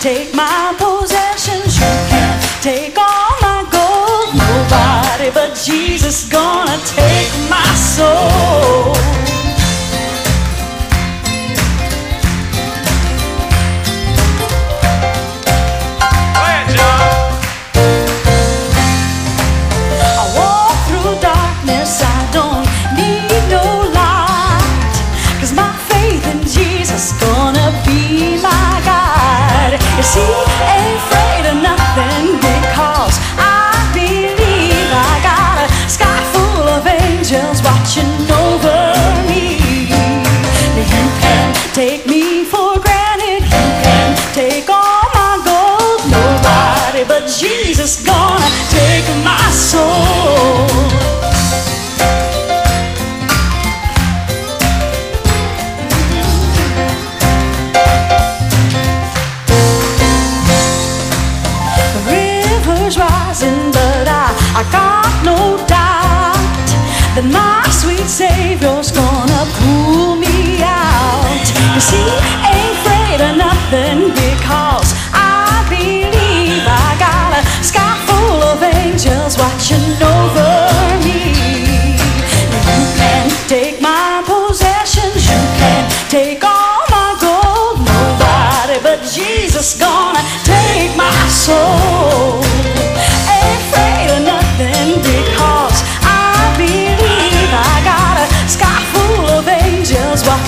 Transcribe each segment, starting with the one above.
take my possessions. You can't take all my gold. Nobody but Jesus gone. Watching over me. You can take me for granted, you can take all my gold, nobody but Jesus gonna take my soul. The river's rising, but I, I got no doubt that my sweet Savior's gonna pull me out. You see,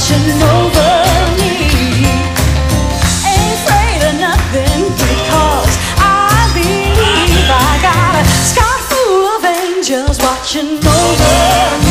watching over me. Ain't afraid of nothing because I believe I got a sky full of angels watching over.